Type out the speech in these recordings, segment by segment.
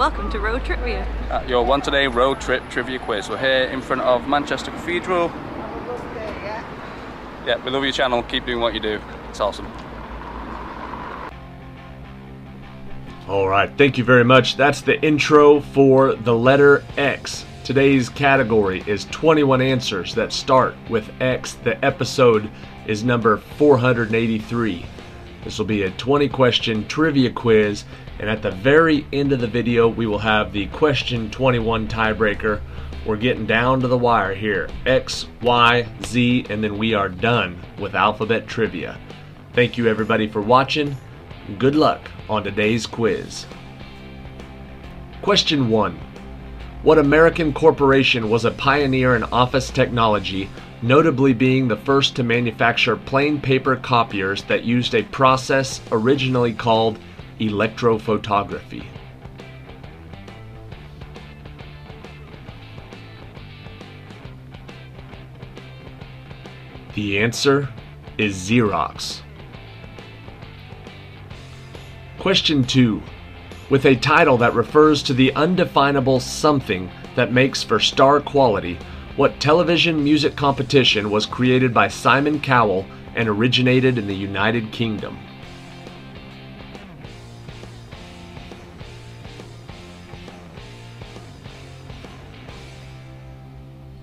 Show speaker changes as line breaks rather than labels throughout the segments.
Welcome to Road Tripvia.
Uh, your one today road trip trivia quiz. We're here in front of Manchester Cathedral. Yeah, we love your channel. Keep doing what you do. It's awesome.
All right, thank you very much. That's the intro for the letter X. Today's category is 21 answers that start with X. The episode is number 483. This will be a 20 question trivia quiz, and at the very end of the video, we will have the question 21 tiebreaker. We're getting down to the wire here X, Y, Z, and then we are done with alphabet trivia. Thank you, everybody, for watching. Good luck on today's quiz. Question 1 What American corporation was a pioneer in office technology notably being the first to manufacture plain paper copiers that used a process originally called electrophotography. The answer is Xerox. Question 2. With a title that refers to the undefinable something that makes for star quality, what television music competition was created by Simon Cowell and originated in the United Kingdom?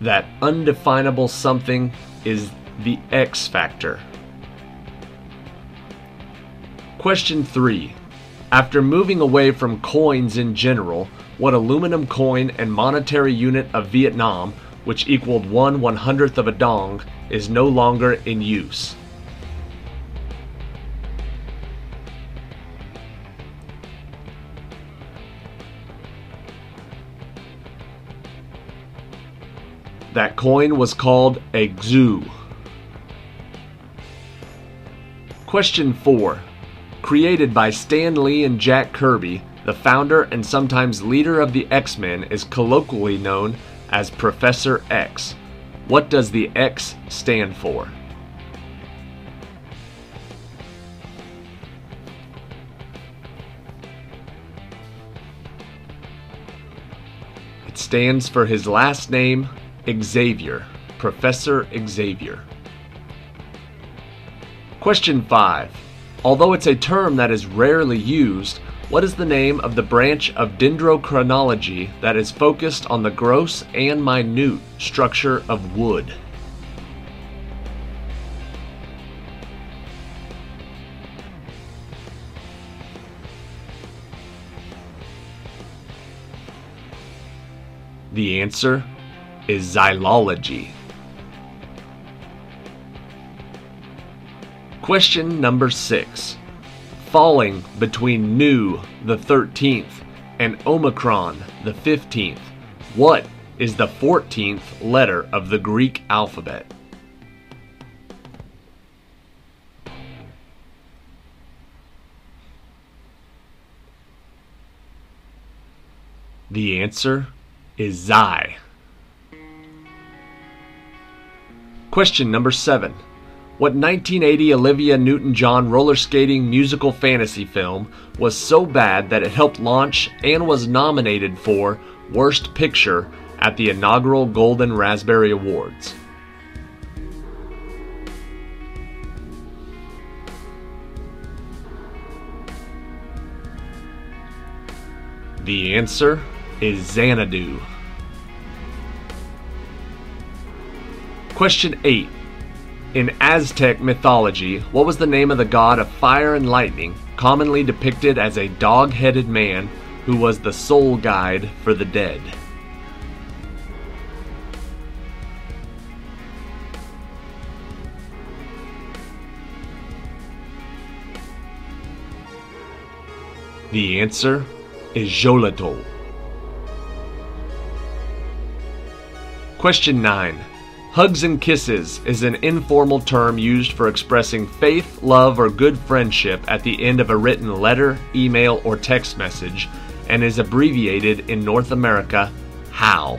That undefinable something is the X Factor. Question 3. After moving away from coins in general, what aluminum coin and monetary unit of Vietnam which equaled one one hundredth of a dong, is no longer in use. That coin was called a XU. Question 4. Created by Stan Lee and Jack Kirby, the founder and sometimes leader of the X Men is colloquially known as Professor X. What does the X stand for? It stands for his last name, Xavier, Professor Xavier. Question 5. Although it's a term that is rarely used, what is the name of the branch of dendrochronology that is focused on the gross and minute structure of wood? The answer is xylology. Question number six falling between Nu, the 13th, and Omicron, the 15th. What is the 14th letter of the Greek alphabet? The answer is Xi. Question number 7. What 1980 Olivia Newton John roller skating musical fantasy film was so bad that it helped launch and was nominated for Worst Picture at the inaugural Golden Raspberry Awards? The answer is Xanadu. Question 8. In Aztec mythology, what was the name of the god of fire and lightning, commonly depicted as a dog headed man who was the soul guide for the dead? The answer is Xolotl. Question 9. Hugs and kisses is an informal term used for expressing faith, love, or good friendship at the end of a written letter, email, or text message, and is abbreviated in North America HOW.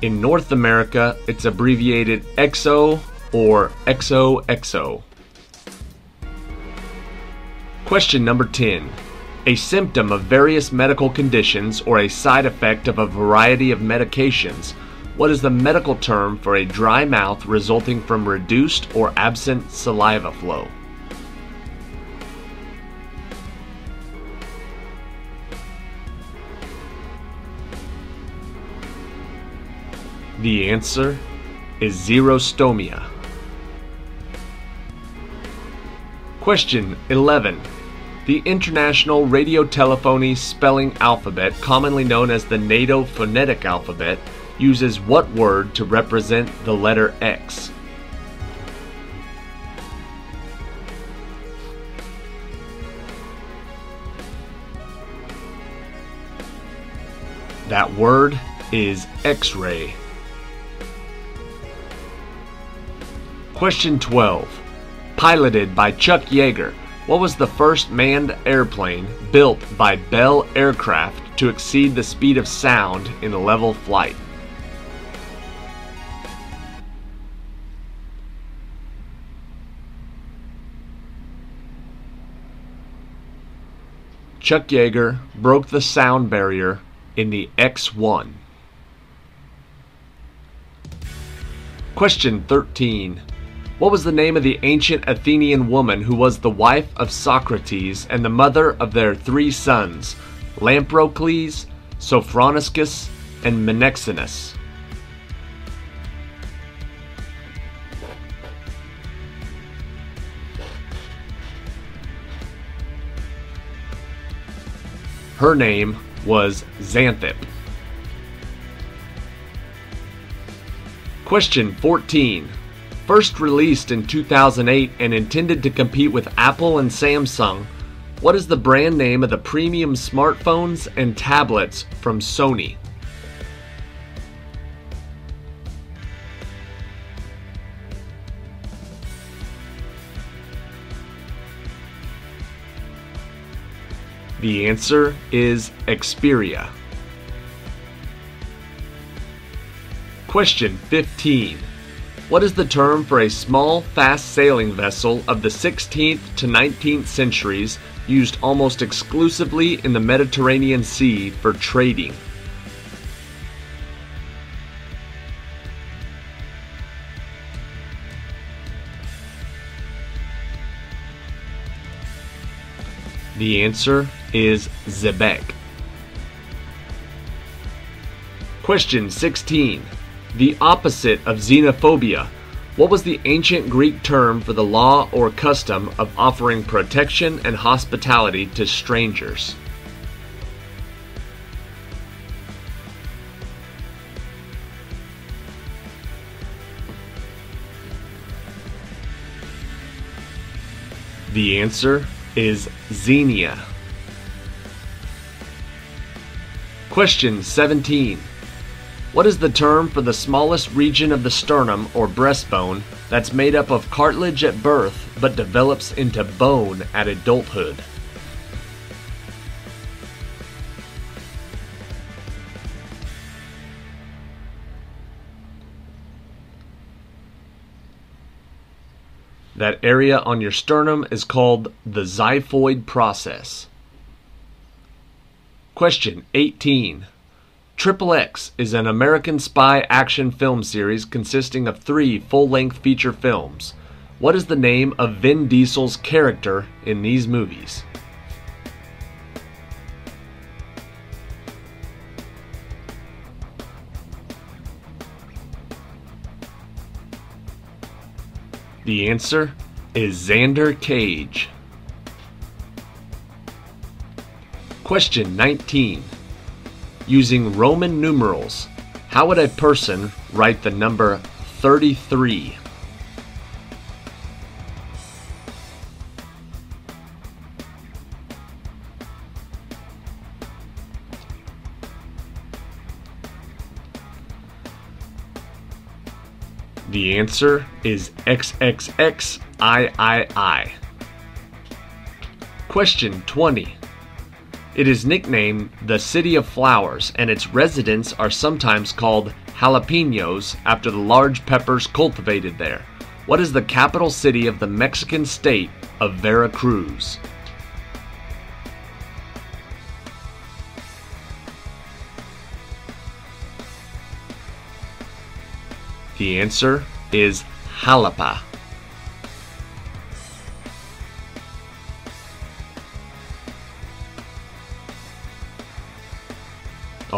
In North America, it's abbreviated XO or XOXO? Question number 10. A symptom of various medical conditions or a side effect of a variety of medications. What is the medical term for a dry mouth resulting from reduced or absent saliva flow? The answer is xerostomia. Question 11. The International Radiotelephony Spelling Alphabet, commonly known as the NATO Phonetic Alphabet, uses what word to represent the letter X? That word is X-ray. Question 12. Piloted by Chuck Yeager, what was the first manned airplane built by Bell Aircraft to exceed the speed of sound in level flight? Chuck Yeager broke the sound barrier in the X 1. Question 13. What was the name of the ancient Athenian woman who was the wife of Socrates and the mother of their three sons, Lamprocles, Sophroniscus, and Menexenus? Her name was Xanthippe. Question 14. First released in 2008 and intended to compete with Apple and Samsung, what is the brand name of the premium smartphones and tablets from Sony? The answer is Xperia. Question 15. What is the term for a small, fast sailing vessel of the 16th to 19th centuries used almost exclusively in the Mediterranean Sea for trading? The answer is xebec. Question 16. The opposite of xenophobia. What was the ancient Greek term for the law or custom of offering protection and hospitality to strangers? The answer is Xenia. Question 17. What is the term for the smallest region of the sternum or breastbone that's made up of cartilage at birth but develops into bone at adulthood? That area on your sternum is called the xiphoid process. Question 18. Triple X is an American spy action film series consisting of three full length feature films. What is the name of Vin Diesel's character in these movies? The answer is Xander Cage. Question 19. Using Roman numerals, how would a person write the number 33? The answer is XXXIII. Question 20. It is nicknamed the City of Flowers, and its residents are sometimes called jalapenos after the large peppers cultivated there. What is the capital city of the Mexican state of Veracruz? The answer is Xalapa.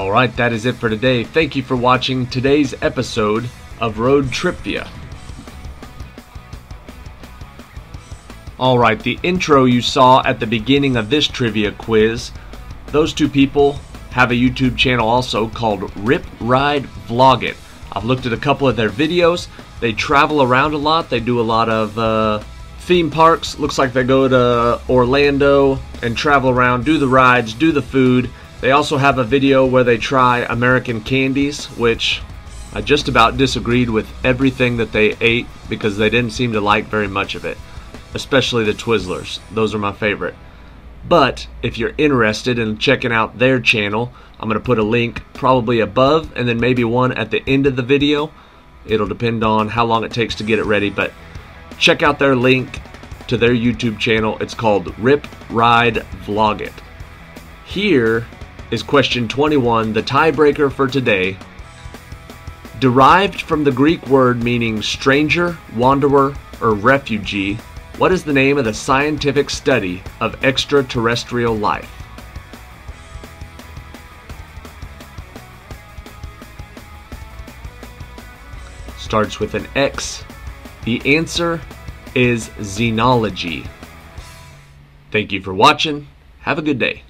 Alright, that is it for today. Thank you for watching today's episode of Road Tripvia. Alright, the intro you saw at the beginning of this trivia quiz, those two people have a YouTube channel also called Rip Ride Vlog It. I've looked at a couple of their videos. They travel around a lot. They do a lot of uh, theme parks. Looks like they go to Orlando and travel around, do the rides, do the food. They also have a video where they try American candies, which I just about disagreed with everything that they ate because they didn't seem to like very much of it, especially the Twizzlers. Those are my favorite. But if you're interested in checking out their channel, I'm going to put a link probably above and then maybe one at the end of the video. It'll depend on how long it takes to get it ready, but check out their link to their YouTube channel. It's called Rip Ride Vlog It. Here is question 21, the tiebreaker for today. Derived from the Greek word meaning stranger, wanderer, or refugee, what is the name of the scientific study of extraterrestrial life? Starts with an X. The answer is xenology. Thank you for watching. Have a good day.